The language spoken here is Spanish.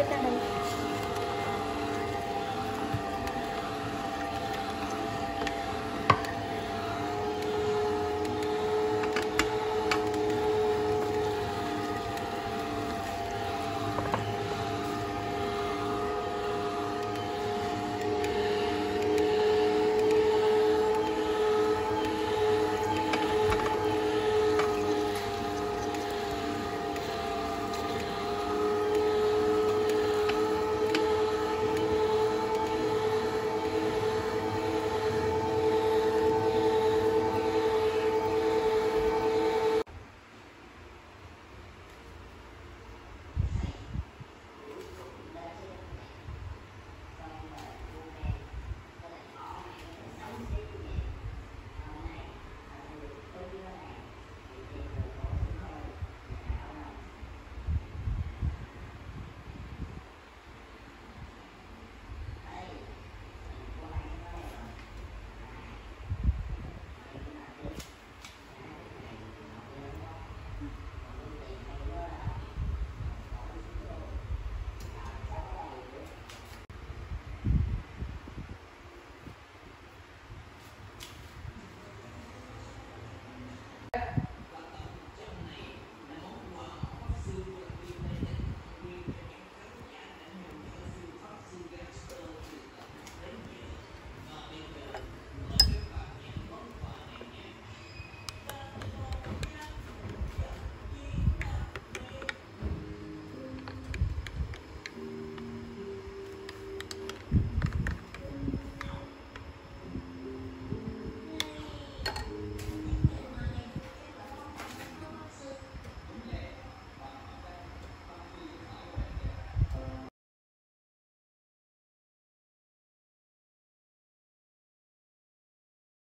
siguiente semana.